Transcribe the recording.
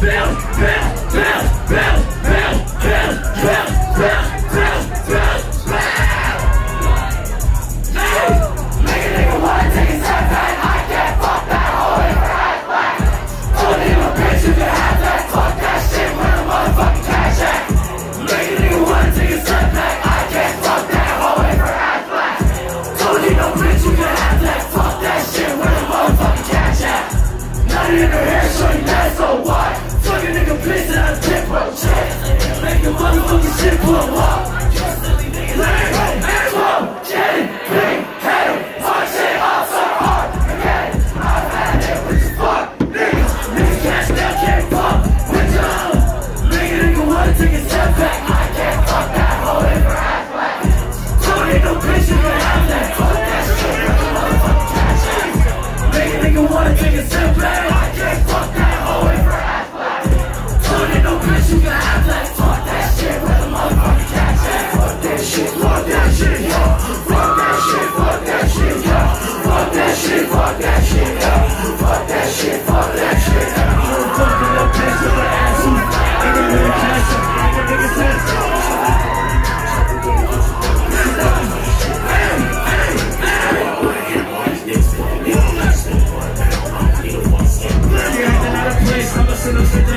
bell, bell. blow up. Sinner today.